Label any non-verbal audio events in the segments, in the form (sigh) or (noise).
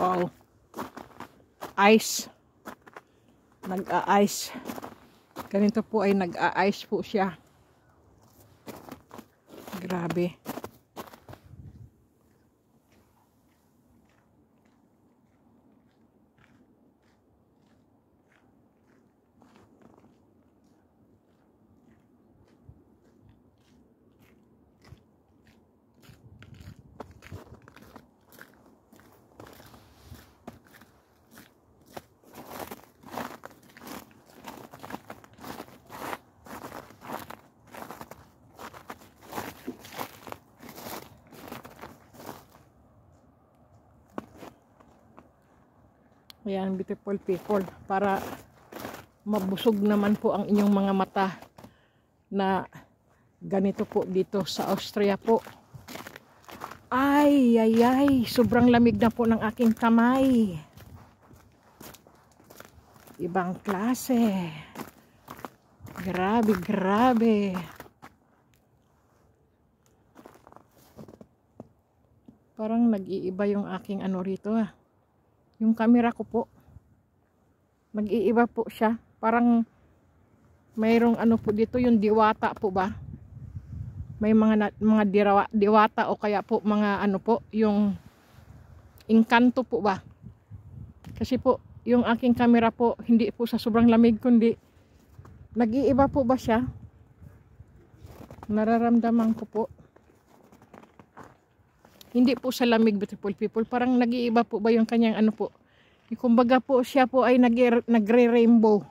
Wow. Ice. Nag-a-ice. Ganito po ay nag-a-ice po siya. Grabe. Ayan, beautiful people. Para mabusog naman po ang inyong mga mata na ganito po dito sa Austria po. Ay, ay, ay. Sobrang lamig na po ng aking kamay. Ibang klase. Grabe, grabe. Parang nag-iiba yung aking ano rito ah. Yung camera ko po. Mag-iiba po siya. Parang mayroong ano po dito, yung diwata po ba? May mga mga dirawa, diwata o kaya po mga ano po, yung inkanto po ba? Kasi po, yung aking camera po, hindi po sa sobrang lamig, kundi nag-iiba po ba siya? Nararamdaman ko po. Hindi po sa lamig, beautiful people. Parang nag-iiba po ba yung kanyang ano po. Kumbaga po siya po ay nagre-rainbow.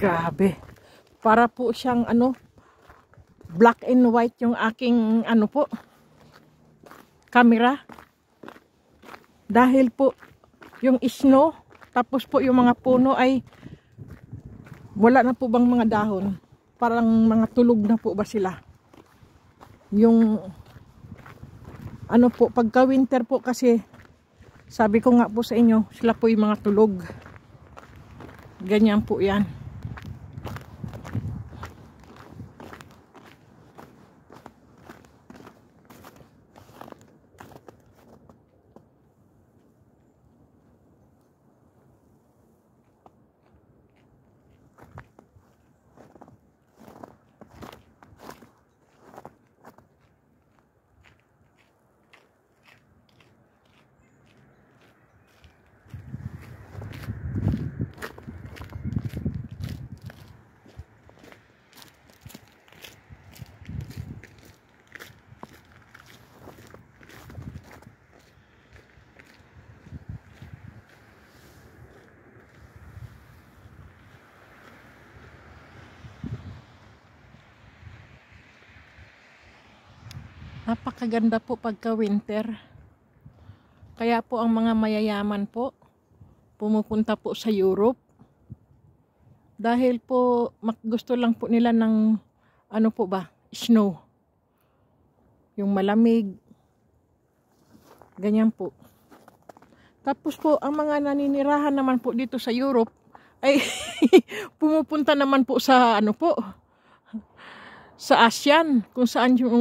Grabe. Para po siyang ano, black and white yung aking ano po, camera. Dahil po yung snow, tapos po yung mga puno ay wala na po bang mga dahon. Parang mga tulog na po ba sila. Yung ano po, pagka winter po kasi sabi ko nga po sa inyo, sila po yung mga tulog. Ganyan po yan. Napakaganda po pagka winter. Kaya po ang mga mayayaman po pumupunta po sa Europe. Dahil po gusto lang po nila ng ano po ba, snow. Yung malamig. Ganyan po. Tapos po ang mga naninirahan naman po dito sa Europe ay (laughs) pumupunta naman po sa ano po sa ASEAN, kung saan yung,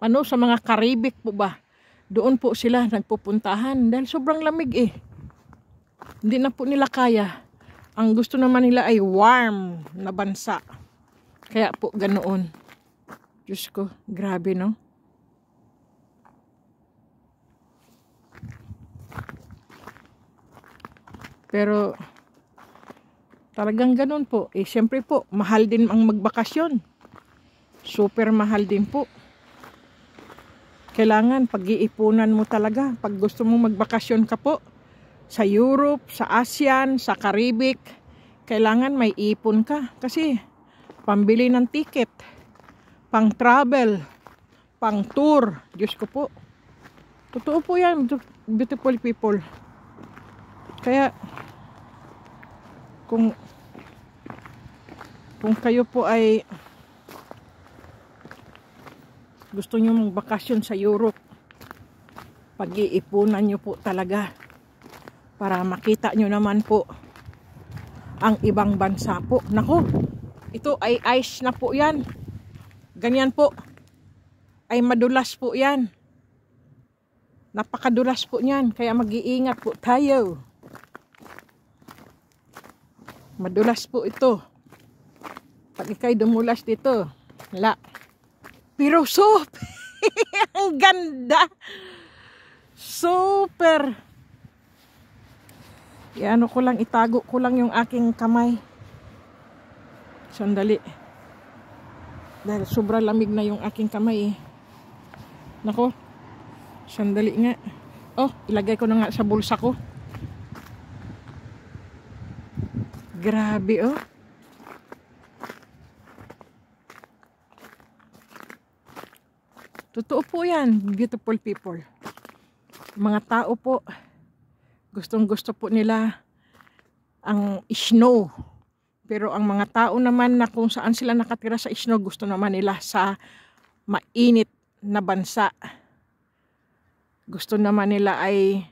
ano, sa mga Caribbean po ba, doon po sila nagpupuntahan dahil sobrang lamig eh. Hindi na po nila kaya. Ang gusto naman nila ay warm na bansa. Kaya po ganoon. Diyos ko, grabe no? Pero, talagang ganun po. Eh, syempre po, mahal din ang magbakasyon super mahal din po. Kailangan pag-iipunan mo talaga. Pag gusto mo magbakasyon ka po, sa Europe, sa ASEAN, sa Caribbean, kailangan may ipon ka kasi pambili ng ticket, pang travel, pang tour. Diyos ko po. Totoo po yan, beautiful people. Kaya, kung kung kayo po ay gusto nyo magbakasyon sa Europe, pag-iipunan nyo po talaga para makita nyo naman po ang ibang bansa po. Nako, ito ay ice na po yan. Ganyan po. Ay madulas po yan. Napakadulas po niyan. Kaya mag-iingat po tayo. Madulas po ito. Pag ikay dumulas dito, la. Pero soup! (laughs) ang ganda! Super! Iano ko lang, itago ko lang yung aking kamay. Sandali. Dahil sobrang lamig na yung aking kamay eh. Nako. Sandali nga. Oh, ilagay ko na nga sa bulsa ko. Grabe oh. Totoo po yan, beautiful people. Mga tao po, Gustong gusto po nila ang snow. Pero ang mga tao naman na kung saan sila nakatira sa snow, gusto naman nila sa mainit na bansa. Gusto naman nila ay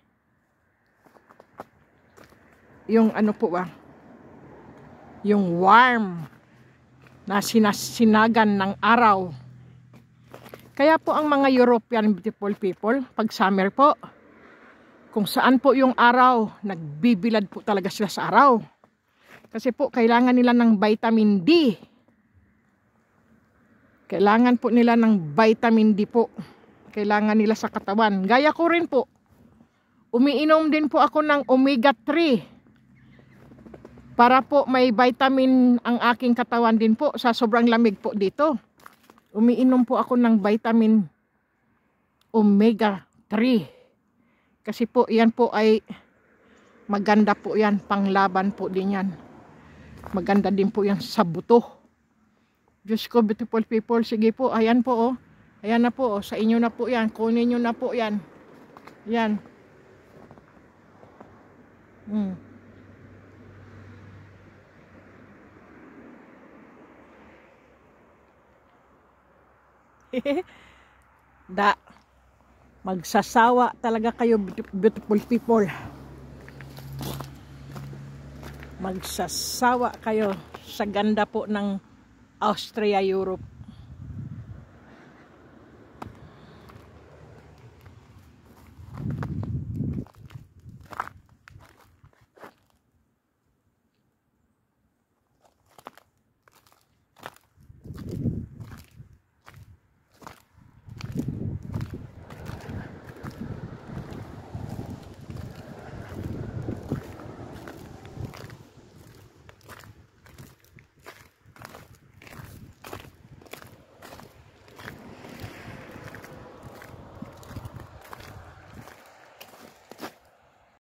yung ano po ba? Yung warm na sinasinagan ng araw. Kaya po ang mga European beautiful people, pag summer po, kung saan po yung araw, nagbibilad po talaga sila sa araw. Kasi po, kailangan nila ng vitamin D. Kailangan po nila ng vitamin D po. Kailangan nila sa katawan. Gaya ko rin po. Umiinom din po ako ng omega 3. Para po may vitamin ang aking katawan din po sa sobrang lamig po dito. Umiinom po ako ng vitamin omega 3. Kasi po, yan po ay maganda po yan. Panglaban po din yan. Maganda din po yan sa buto. Diyos ko, beautiful people. Sige po, ayan po oh. Ayan na po oh. Sa inyo na po yan. Kunin nyo na po yan. Yan. Hmm. (laughs) da. Magsasawa talaga kayo beautiful people. Magsasawa kayo sa ganda po ng Austria Europe.